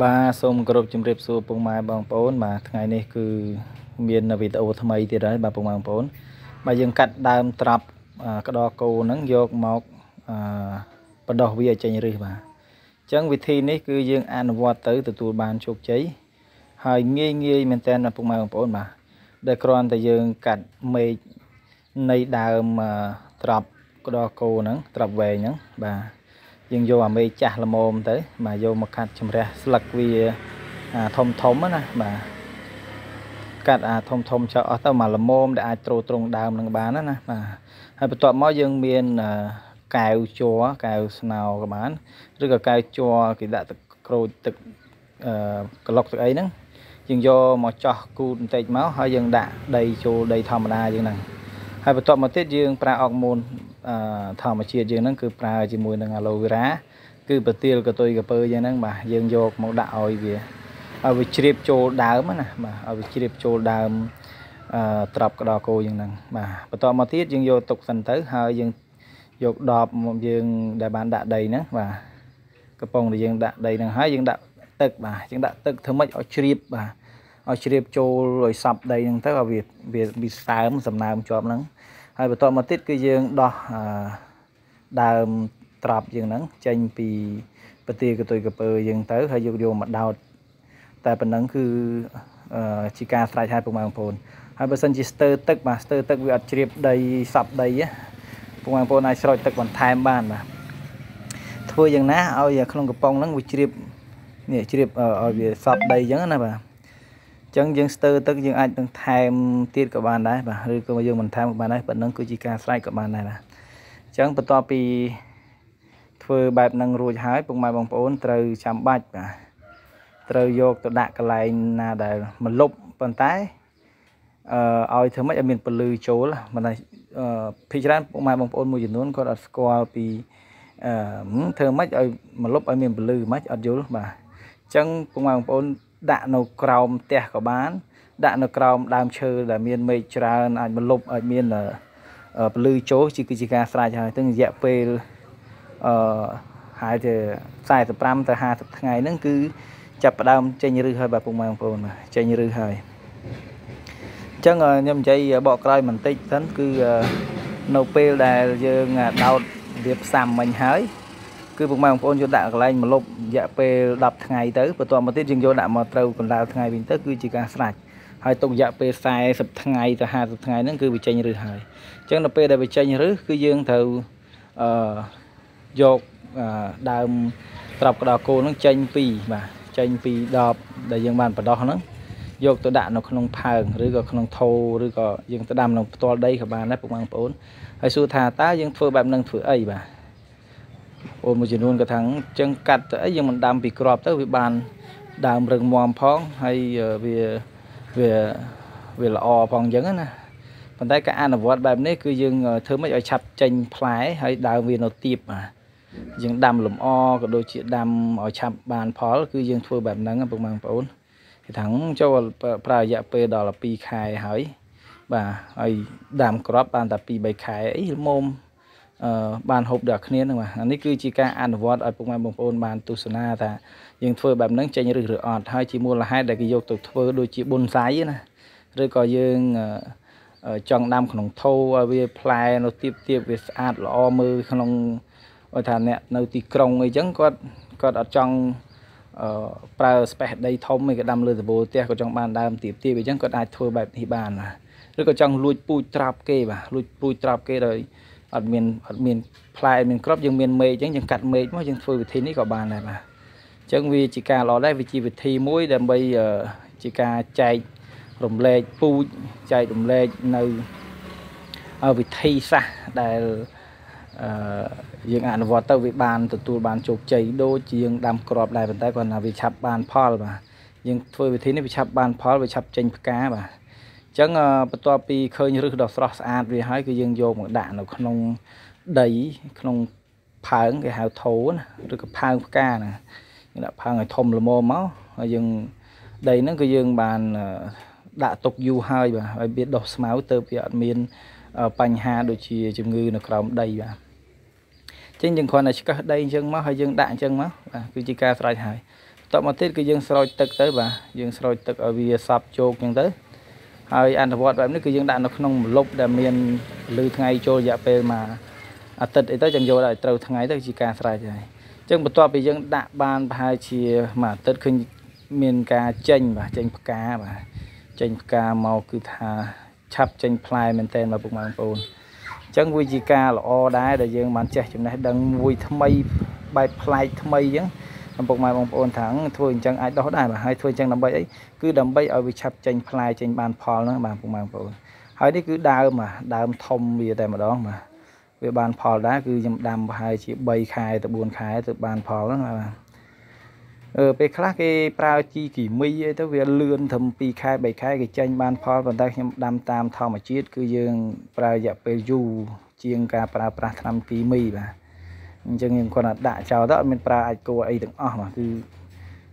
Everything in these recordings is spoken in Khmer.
បាទសូមគោរពជំរាបសួរពុកម៉ែបងប្អូន បាទថ្ងៃនេះគឺមានវីដេអូថ្មីទៀតហើយបាទពុកម៉ែបងប្អូន បាទយើងកាត់ដើមត្រាប់ក្តរគោហ្នឹងយកមកអឺបដោះវាឲ្យចេញរឹសបាទអញ្ចឹងវិធីនេះគឺយើងអនុវត្តទៅទទួលបានជោគជ័យហើយងាយងាយមែនតើពុកម៉ែបងប្អូនបាទដែលគ្រាន់តែយើងកាត់មេឃនៃដើមត្រាប់ក្តរគោហ្នឹងត្រាប់វែងហ្នឹងបាទ យើងយកអាមេចាស់ល្មមទៅបាទយកមកកាត់ជំរះស្លឹកវាអាធំធំណាបាទកាត់អាធំធំចោលអស់ទៅមកល្មមដែលអាចត្រួតត្រងដើមនឹងបានណាបាទហើយបន្ទាប់មកយើងមានកែវជ័រកែវស្នោក៏បានឬក៏កែវជ័រគេដាក់ទឹកក្រូចទឹកអឺក្លុកទឹកអីហ្នឹងយើងយកមកចោះគូតបន្តិចមកហើយយើងដាក់ដីចូលដីធម្មតាយើងហ្នឹងហើយបន្ទាប់មកទៀតយើងប្រើអុកមូន ធម្មជាតិយើងហ្នឹងគឺប្រើជាមួយនឹង aloe vera គឺប្រទាលកតុយកពើយើងហ្នឹងបាទយើងយកមកដាក់ឲ្យវាឲ្យវាជ្រាបចូលដើមណាបាទឲ្យវាជ្រាបចូលដើមអឺត្រប់ក្តោគោយើងហ្នឹងបាទបន្តមកទៀតយើងយកទុកសិនទៅហើយយើងយកដបមកយើងដែលបានដាក់ដីហ្នឹងបាទកំប៉ុងដែលយើងដាក់ដីហ្នឹងហើយយើងដាក់ទឹកបាទយើងដាក់ទឹកធ្វើម៉េចឲ្យជ្រាបបាទឲ្យជ្រាបចូលឲ្យសັບដីហ្នឹងទៅឲ្យវាវាវាសើមសំណើមជាប់ហ្នឹង ហើយបន្តមកទៀតគឺយើងដោះដើមត្រាប់យើងហ្នឹងចេញពីពទាកតុយកពើយើងទៅហើយយកយកមកដោតតែប៉ុណ្ណឹងគឺជាការស្រេចហើយពុកម៉ែបងប្អូនហើយបើសិនជាស្ទើរទឹកបាទស្ទើរទឹកវាអត់ជ្រាបដីសັບដីពុកម៉ែបងប្អូនអាចស្រោចទឹកបន្ថែមបានបាទធ្វើយ៉ាងណាឲ្យក្នុងកំប៉ុងហ្នឹងវាជ្រាបនេះជ្រាបឲ្យវាសັບដីអញ្ចឹងណាបាទ ចឹងយើងស្ទើរទឹកយើងអាចនឹងថែមទៀតក៏បានដែរបាទឬក៏យើងមិនថែមក៏បានដែរប៉ុណ្ណឹងគឺជាការស្រេចក៏បានដែរបាទចឹងបន្ទាប់ពីធ្វើបែបហ្នឹងរួចហើយពុកម៉ែបងប្អូនត្រូវចាំបាច់បាទត្រូវយកទៅដាក់កន្លែងណាដែលមិនលុបប៉ុន្តែអឺឲ្យធ្វើម៉េចឲ្យមានពលឺចូលមិនថាភិជាច្រើនពុកម៉ែបងប្អូនមួយចំនួនគាត់អត់ស្គាល់ពីអឺធ្វើម៉េចឲ្យមកលុបឲ្យមានពលឺម៉េចអត់យល់បាទអញ្ចឹងពុកម៉ែបងប្អូន ដាក់នៅក្រោមផ្ទះក៏បាន ដាក់នៅក្រោមដើមឈើដែលមានមេឃច្រើនអាចបន្លប់ឲ្យមានពលឺចូលជាគឺជាការស្រេចហើយទាំងរយៈពេលអឺហើយទៅ45ទៅ50ថ្ងៃហ្នឹងគឺចាប់ផ្ដើមចេញឬហើយបាទពុកម៉ែបងប្អូនចេញឬហើយអញ្ចឹងខ្ញុំនិយាយបកក្រោយបន្តិចសិនគឺនៅពេលដែលយើងដោតវាផ្សាំមិញហើយ គឺពុកម៉ែបងប្អូនយកដាក់កន្លែងមកលុបរយៈពេល10ថ្ងៃទៅបន្ទាប់មកទៀតយើងយកដាក់មកត្រូវកណ្ដាលថ្ងៃវិញទៅគឺជាការស្រាច់ហើយទុករយៈពេល40ថ្ងៃទៅ50ថ្ងៃហ្នឹងគឺវាចេញរឹសហើយអញ្ចឹងនៅពេលដែលវាចេញរឹសគឺយើងត្រូវអឺយកដើមត្រប់ក្តៅគោហ្នឹងចេញពីបាទចេញពីដបដែលយើងបានបដោះហ្នឹងយកទៅដាក់នៅក្នុងផើងឬក៏ក្នុងថូឬក៏យើងទៅដាំក្នុងផ្ទាល់ដីក៏បានដែរពុកម៉ែបងប្អូនហើយសួរថាតើយើងធ្វើបែបហ្នឹងធ្វើអីបាទ អូនមួយចំនួនក៏ថាអញ្ចឹងកាត់ទៅអីយើងមិនដាំពីក្របទៅវាបានដើមរឹងមាំផងហើយវាវាវាល្អផងអញ្ចឹងណាប៉ុន្តែការអនុវត្តបែបនេះគឺយើងធ្វើម៉េចឲ្យឆាប់ចេញផ្លែហើយដើមវានៅទៀបបាទយើងដាំលំអក៏ដូចជាដាំឲ្យឆាប់បានផល គឺយើងធ្វើបែបហ្នឹងពុកម៉ែបងប្អូនគេថាចូលប្រើរយៈពេលដល់2ខែហើយបាទហើយដាំក្របបានតែ2 3ខែអីល្មមអឺ បានហូបដល់គ្នាហ្នឹងបាទអានេះគឺជាការអនុវត្តឲ្យពុកម៉ែបងប្អូនបានទស្សនាថាយើងធ្វើបែបហ្នឹងចេញឬឬអត់ហើយជាមូលហេតុដែលគេយកទៅធ្វើដូចជាបុនសាយណាឬក៏យើងចង់ដាំក្នុងថូឲ្យវាផ្លែនៅទៀបទៀបវាស្អាតល្អមើលក្នុងឲ្យថាអ្នកនៅទីក្រុងអីចឹងគាត់គាត់អត់ចង់អឺប្រើស្ពេសដីធំឯក៏ដាំលើដំបូលផ្ទះក៏ចង់បានដើមទៀបទៀបអញ្ចឹងគាត់អាចធ្វើបែបនេះបានបាទឬក៏ចង់លួចពូជត្រាប់គេបាទលួចពូជត្រាប់គេដោយ អត់មានអត់មានផ្លែមានក្របយើងមានមេឃអញ្ចឹងយើងកាត់មេឃមកយើងធ្វើវិធីនេះក៏បានដែរបាទអញ្ចឹងវាជាការល្អដែរវាជាវិធីមួយដើម្បីជាការចែករំលែកពូជចែករំលែកនៅវិធីសាស្ត្រដែលអឺយើងអនុវត្តទៅវាបានទទួលបានជោគជ័យដូចជាយើងដាំក្របដែរប៉ុន្តែគាត់ថាវាឆាប់បានផលបាទយើងធ្វើវិធីនេះវាឆាប់បានផលវាឆាប់ចេញផ្កាបាទ អញ្ចឹងបន្ទាប់ពីឃើញរឹសដ៏ស្រស់ស្អាតវាហើយគឺយើងយកមកដាក់នៅក្នុងដីក្នុងផើងគេហៅថូណាឬក៏ផើងផ្កាណាយើងដាក់ផើងឲ្យធំល្មមមកហើយយើងដីហ្នឹងគឺយើងបានដាក់ទុកយូរហើយបាទហើយវាដុះស្មៅទៅវាអត់មានបញ្ហាដូចជាជំងឺនៅក្រោមដីបាទចឹងយើងគ្រាន់តែឆ្កឹះដីអញ្ចឹងមកហើយយើងដាក់អញ្ចឹងមកបាទគឺជាការស្រេចហើយបន្តមកទៀតគឺយើងស្រោចទឹកទៅបាទយើងស្រោចទឹកឲ្យវាសប់ជោគអញ្ចឹងទៅ ហើយអនុវត្តបែបនេះគឺយើងដាក់នៅក្នុងម្លប់ដែលមានលឺថ្ងៃចូលរយៈពេលមួយអាទិត្យអីទៅចឹងយកដល់ត្រូវថ្ងៃទៅជាការស្រេចហើយអញ្ចឹងបន្ទាប់ពីយើងដាក់បានប្រហែលជាមួយអាទិត្យឃើញមានការចេញបាទចេញផ្កាបាទចេញផ្កាមកគឺថាឆាប់ចេញផ្លែមែនតើបាទពុកម៉ែបងប្អូនអញ្ចឹងវាជាការល្អដែរដែលយើងបានចេះចំណេះដឹងមួយថ្មីបែបប្លែកថ្មីអញ្ចឹង ឪពុកម៉ែបងប្អូនថាធ្វើអញ្ចឹងអាចដោះដែរបាទហើយធ្វើអញ្ចឹងដើម្បីអីគឺដើម្បីឲ្យវាឆាប់ចេញផ្លែចេញបានផលហ្នឹងបាទពុកម៉ែបងប្អូនហើយនេះគឺដើមបាទដើមធំវាតែម្ដងបាទវាបានផលដែរគឺខ្ញុំដាំប្រហែលជា3ខែទៅ4ខែទៅបានផលហ្នឹងបាទអឺពេលខ្លះគេប្រើជីគីមីអីទៅវាលឿនត្រឹម2ខែ3ខែគេចេញបានផលប៉ុន្តែខ្ញុំដាំតាមធម្មជាតិគឺយើងប្រើរយៈពេលយូរជាងការប្រើប្រាស់ថ្នាំគីមីបាទ អញ្ចឹងយើងគាត់ថាដាក់ចោលទៅអត់មានប្រើអាចគួរអីទាំងអស់បាទគឺ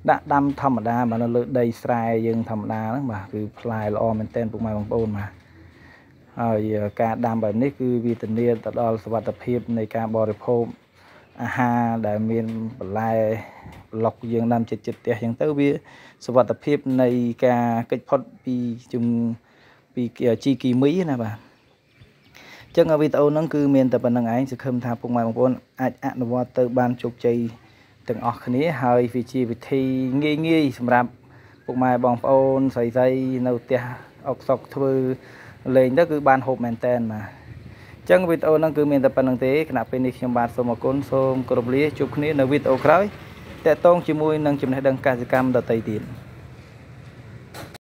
ដាក់ដាំធម្មតាបាទនៅលើដីស្រែយើងធម្មតាហ្នឹងបាទគឺផ្លែល្អមែនទែនពុកម៉ែបងប្អូនបាទហើយការដាំបែបនេះគឺវាធានាទៅដល់សុវត្ថិភាពនៃការបរិភោគអាហារដែលមានបន្លែប្លុកយើងដាំចិត្តចិត្តផ្ទះអញ្ចឹងទៅវាសុវត្ថិភាពនៃការកិច្ចផុតពីជំពីជីគីមីណាបាទ ចឹងវីដេអូហ្នឹងគឺមានតែប៉ុណ្្នឹងឯងសង្ឃឹមថាពុកម៉ែបងប្អូនអាចអនុវត្តទៅបានជោគជ័យទាំងអស់គ្នាហើយវាជាវិធីងាយងាយសម្រាប់ពុកម៉ែបងប្អូនស្រីស្រីនៅផ្ទះអុកសុកធ្វើលេងទៅគឺបានហូបមែនតែនបាទចឹងវីដេអូហ្នឹងគឺមានតែប៉ុណ្្នឹងទេគណៈពេលនេះខ្ញុំបាទសូមអរគុណសូមគោរពលាជួបគ្នានៅវីដេអូក្រោយតកតងជាមួយនឹងចំណេះដឹងកសិកម្មដទៃទៀត